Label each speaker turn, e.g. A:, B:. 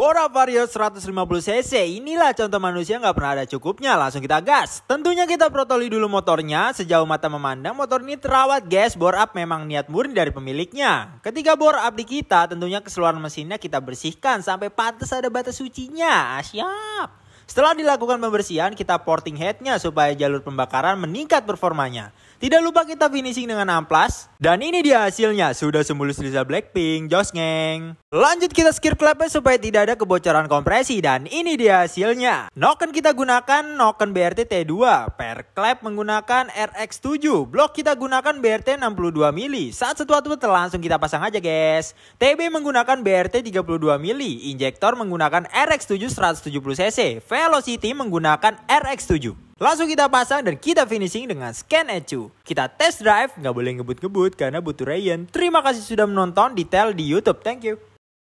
A: Bora Vario 150cc, inilah contoh manusia nggak pernah ada cukupnya, langsung kita gas. Tentunya kita protoli dulu motornya, sejauh mata memandang motor ini terawat gas, bore up memang niat murni dari pemiliknya. Ketika bore up di kita, tentunya keseluruhan mesinnya kita bersihkan sampai pantas ada batas sucinya, ah, siap. Setelah dilakukan pembersihan, kita porting headnya supaya jalur pembakaran meningkat performanya. Tidak lupa kita finishing dengan amplas. Dan ini dia hasilnya, sudah semulus Lisa Blackpink, jos ngeng. Lanjut kita skir klepnya supaya tidak ada kebocoran kompresi dan ini dia hasilnya. Noken kita gunakan Noken BRT T2, per klep menggunakan RX7, blok kita gunakan BRT 62 mili. Saat sesuatu langsung kita pasang aja guys. TB menggunakan BRT 32 mili, injektor menggunakan RX7 170 cc, Velocity menggunakan RX7. Langsung kita pasang dan kita finishing dengan scan ecu. Kita test drive, nggak boleh ngebut-ngebut karena butuh Ryan. Terima kasih sudah menonton detail di YouTube. Thank you.